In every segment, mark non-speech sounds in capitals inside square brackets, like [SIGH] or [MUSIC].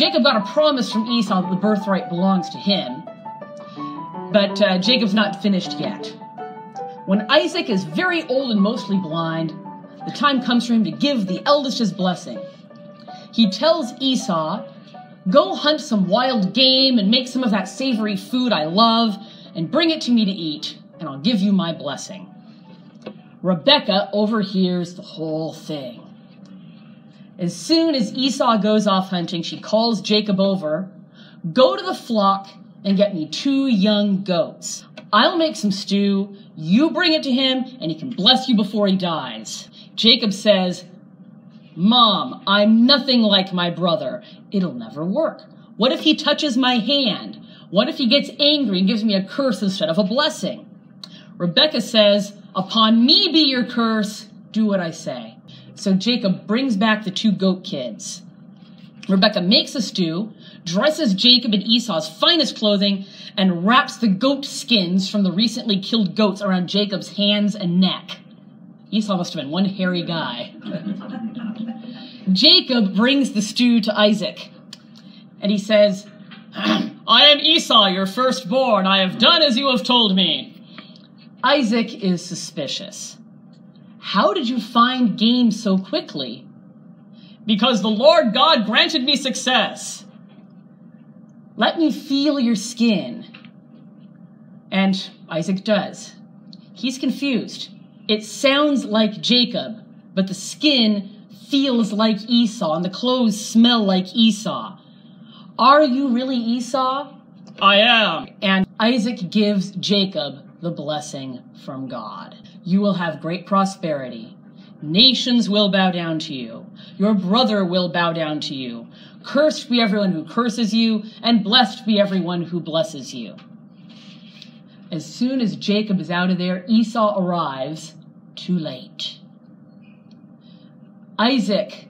Jacob got a promise from Esau that the birthright belongs to him, but uh, Jacob's not finished yet. When Isaac is very old and mostly blind, the time comes for him to give the eldest his blessing. He tells Esau, Go hunt some wild game and make some of that savory food I love and bring it to me to eat, and I'll give you my blessing. Rebecca overhears the whole thing. As soon as Esau goes off hunting, she calls Jacob over, Go to the flock and get me two young goats. I'll make some stew, you bring it to him, and he can bless you before he dies. Jacob says, Mom, I'm nothing like my brother. It'll never work. What if he touches my hand? What if he gets angry and gives me a curse instead of a blessing? Rebecca says, Upon me be your curse, do what I say. So Jacob brings back the two goat kids. Rebecca makes a stew, dresses Jacob in Esau's finest clothing, and wraps the goat skins from the recently killed goats around Jacob's hands and neck. Esau must have been one hairy guy. [LAUGHS] Jacob brings the stew to Isaac, and he says, [CLEARS THROAT] I am Esau, your firstborn. I have done as you have told me. Isaac is suspicious. How did you find game so quickly? Because the Lord God granted me success. Let me feel your skin. And Isaac does. He's confused. It sounds like Jacob, but the skin feels like Esau and the clothes smell like Esau. Are you really Esau? I am. And Isaac gives Jacob the blessing from God. You will have great prosperity. Nations will bow down to you. Your brother will bow down to you. Cursed be everyone who curses you, and blessed be everyone who blesses you. As soon as Jacob is out of there, Esau arrives too late. Isaac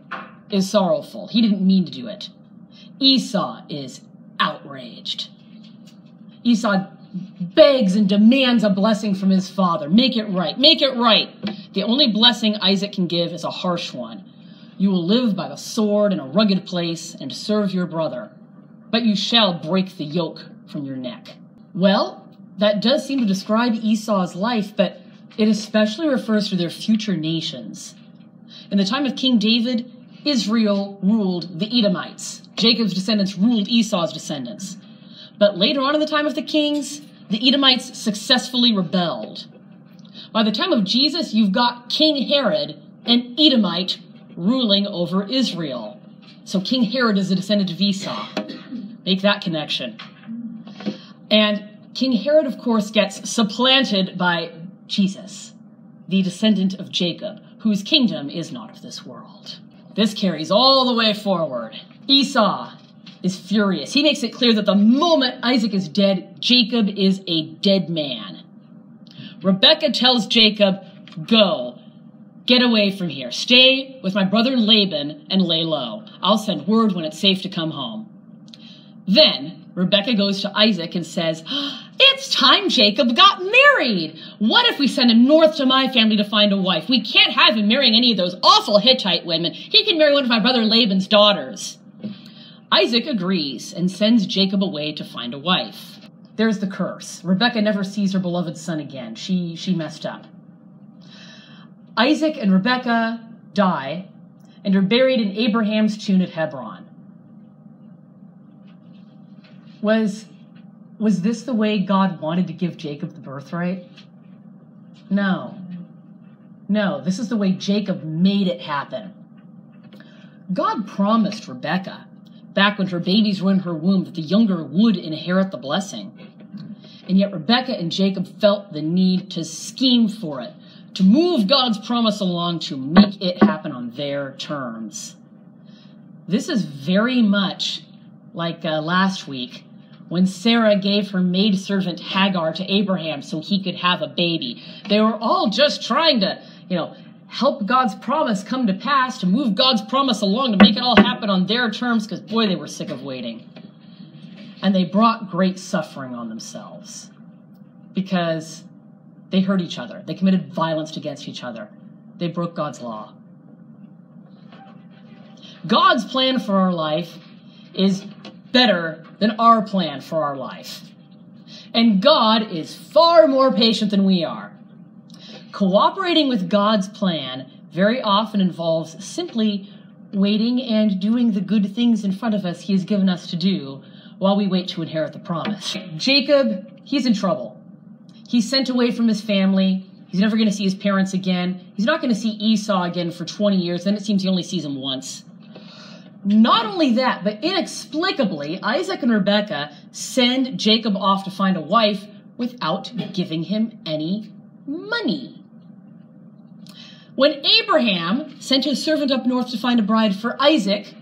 is sorrowful. He didn't mean to do it. Esau is outraged. Esau begs and demands a blessing from his father. Make it right. Make it right. The only blessing Isaac can give is a harsh one. You will live by the sword in a rugged place and serve your brother, but you shall break the yoke from your neck. Well, that does seem to describe Esau's life, but it especially refers to their future nations. In the time of King David, Israel ruled the Edomites. Jacob's descendants ruled Esau's descendants. But later on in the time of the kings, the Edomites successfully rebelled. By the time of Jesus, you've got King Herod, an Edomite, ruling over Israel. So King Herod is a descendant of Esau. Make that connection. And King Herod, of course, gets supplanted by Jesus, the descendant of Jacob, whose kingdom is not of this world. This carries all the way forward. Esau is furious. He makes it clear that the moment Isaac is dead, Jacob is a dead man. Rebecca tells Jacob, Go, get away from here. Stay with my brother Laban and lay low. I'll send word when it's safe to come home. Then Rebecca goes to Isaac and says, [GASPS] It's time Jacob got married. What if we send him north to my family to find a wife? We can't have him marrying any of those awful Hittite women. He can marry one of my brother Laban's daughters. Isaac agrees and sends Jacob away to find a wife. There's the curse. Rebecca never sees her beloved son again. She, she messed up. Isaac and Rebecca die and are buried in Abraham's tomb at Hebron. Was, was this the way God wanted to give Jacob the birthright? No. No, this is the way Jacob made it happen. God promised Rebecca back when her babies were in her womb that the younger would inherit the blessing. And yet Rebecca and Jacob felt the need to scheme for it, to move God's promise along, to make it happen on their terms. This is very much like uh, last week when Sarah gave her maidservant Hagar to Abraham so he could have a baby. They were all just trying to, you know, help God's promise come to pass, to move God's promise along, to make it all happen on their terms, because boy, they were sick of waiting. And they brought great suffering on themselves because they hurt each other. They committed violence against each other. They broke God's law. God's plan for our life is better than our plan for our life. And God is far more patient than we are. Cooperating with God's plan very often involves simply waiting and doing the good things in front of us He has given us to do while we wait to inherit the promise. Jacob, he's in trouble. He's sent away from his family. He's never going to see his parents again. He's not going to see Esau again for 20 years. Then it seems he only sees him once. Not only that, but inexplicably, Isaac and Rebekah send Jacob off to find a wife without giving him any money. When Abraham sent his servant up north to find a bride for Isaac,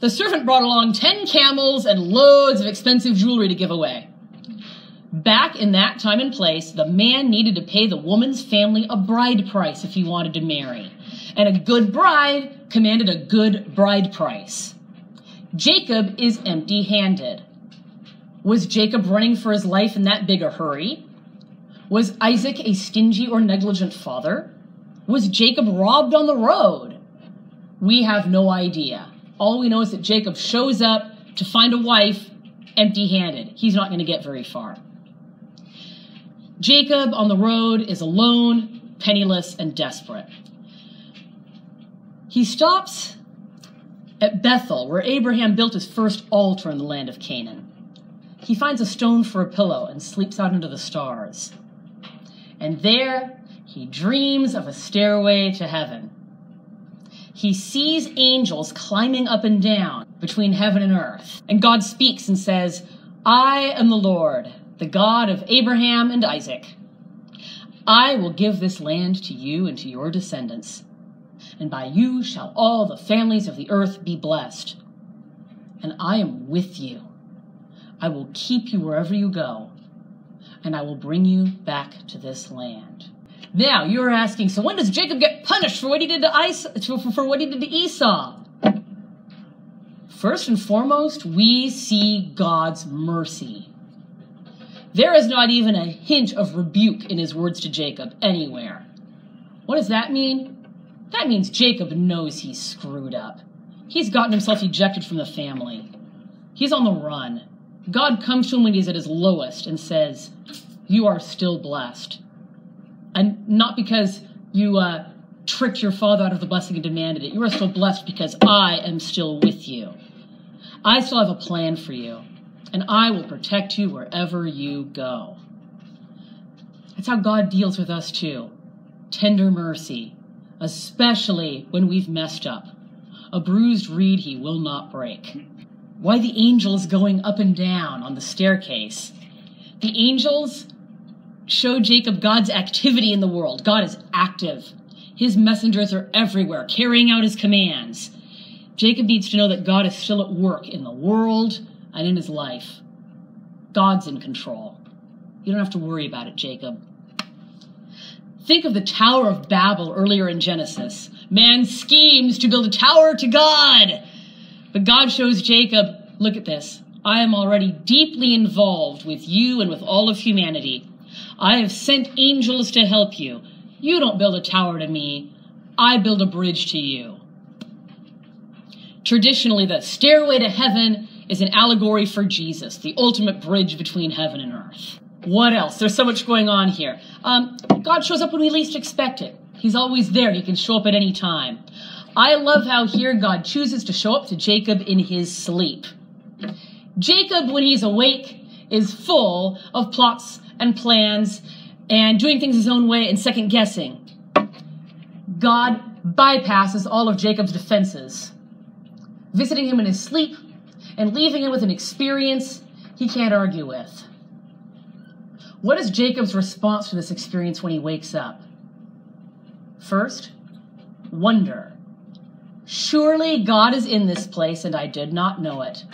the servant brought along 10 camels and loads of expensive jewelry to give away. Back in that time and place, the man needed to pay the woman's family a bride price if he wanted to marry. And a good bride commanded a good bride price. Jacob is empty handed. Was Jacob running for his life in that big a hurry? Was Isaac a stingy or negligent father? Was Jacob robbed on the road? We have no idea. All we know is that Jacob shows up to find a wife empty handed. He's not going to get very far. Jacob on the road is alone, penniless, and desperate. He stops at Bethel, where Abraham built his first altar in the land of Canaan. He finds a stone for a pillow and sleeps out under the stars. And there he dreams of a stairway to heaven. He sees angels climbing up and down between heaven and earth. And God speaks and says, I am the Lord, the God of Abraham and Isaac. I will give this land to you and to your descendants, and by you shall all the families of the earth be blessed. And I am with you. I will keep you wherever you go, and I will bring you back to this land. Now you're asking, so when does Jacob get punished for what he did to Esau, for what he did to Esau? First and foremost, we see God's mercy. There is not even a hint of rebuke in his words to Jacob anywhere. What does that mean? That means Jacob knows he's screwed up. He's gotten himself ejected from the family. He's on the run. God comes to him when he's at his lowest and says, You are still blessed and not because you uh, tricked your father out of the blessing and demanded it. You are still blessed because I am still with you. I still have a plan for you, and I will protect you wherever you go. That's how God deals with us too. Tender mercy, especially when we've messed up. A bruised reed he will not break. Why the angels going up and down on the staircase? The angels show Jacob God's activity in the world. God is active. His messengers are everywhere, carrying out his commands. Jacob needs to know that God is still at work in the world and in his life. God's in control. You don't have to worry about it, Jacob. Think of the Tower of Babel earlier in Genesis. Man schemes to build a tower to God. But God shows Jacob, look at this. I am already deeply involved with you and with all of humanity. I have sent angels to help you. You don't build a tower to me, I build a bridge to you. Traditionally, the stairway to heaven is an allegory for Jesus, the ultimate bridge between heaven and earth. What else? There's so much going on here. Um, God shows up when we least expect it. He's always there. He can show up at any time. I love how here God chooses to show up to Jacob in his sleep. Jacob, when he's awake, is full of plots and plans and doing things his own way and second guessing. God bypasses all of Jacob's defenses, visiting him in his sleep and leaving him with an experience he can't argue with. What is Jacob's response to this experience when he wakes up? First, wonder. Surely God is in this place and I did not know it.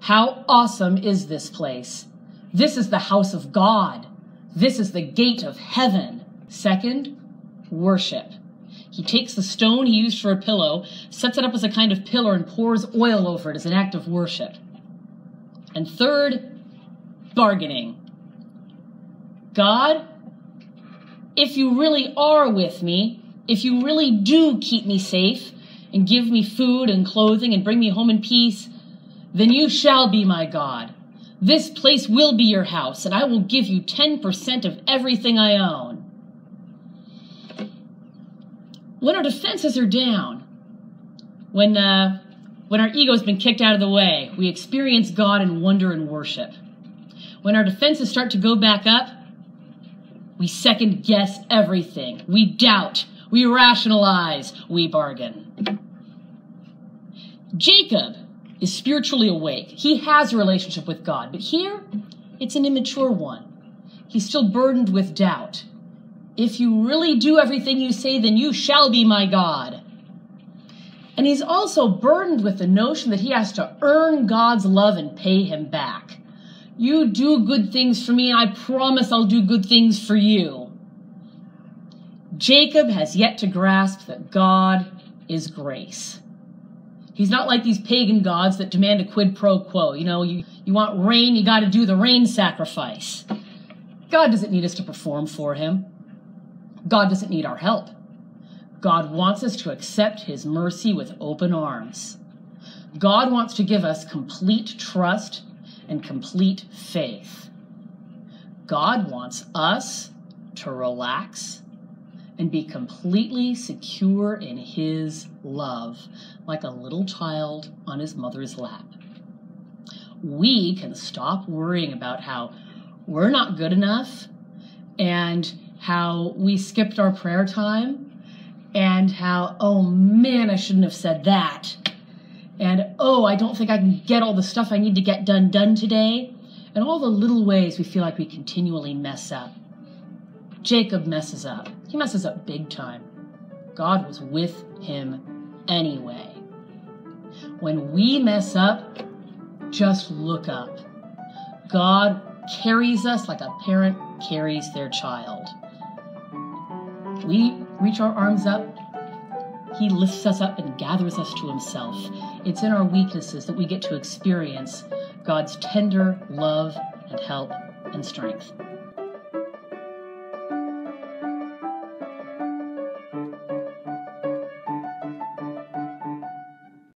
How awesome is this place? This is the house of God. This is the gate of heaven. Second, worship. He takes the stone he used for a pillow, sets it up as a kind of pillar, and pours oil over it as an act of worship. And third, bargaining. God, if you really are with me, if you really do keep me safe and give me food and clothing and bring me home in peace, then you shall be my God. This place will be your house, and I will give you 10% of everything I own. When our defenses are down, when, uh, when our ego's been kicked out of the way, we experience God in wonder and worship. When our defenses start to go back up, we second guess everything. We doubt. We rationalize. We bargain. Jacob is spiritually awake. He has a relationship with God, but here it's an immature one. He's still burdened with doubt. If you really do everything you say, then you shall be my God. And he's also burdened with the notion that he has to earn God's love and pay him back. You do good things for me, and I promise I'll do good things for you. Jacob has yet to grasp that God is grace. He's not like these pagan gods that demand a quid pro quo. You know, you, you want rain, you got to do the rain sacrifice. God doesn't need us to perform for him. God doesn't need our help. God wants us to accept his mercy with open arms. God wants to give us complete trust and complete faith. God wants us to relax and be completely secure in his love, like a little child on his mother's lap. We can stop worrying about how we're not good enough and how we skipped our prayer time and how, oh man, I shouldn't have said that. And oh, I don't think I can get all the stuff I need to get done done today. And all the little ways we feel like we continually mess up. Jacob messes up. He messes up big time. God was with him anyway. When we mess up, just look up. God carries us like a parent carries their child. We reach our arms up, He lifts us up and gathers us to Himself. It's in our weaknesses that we get to experience God's tender love and help and strength.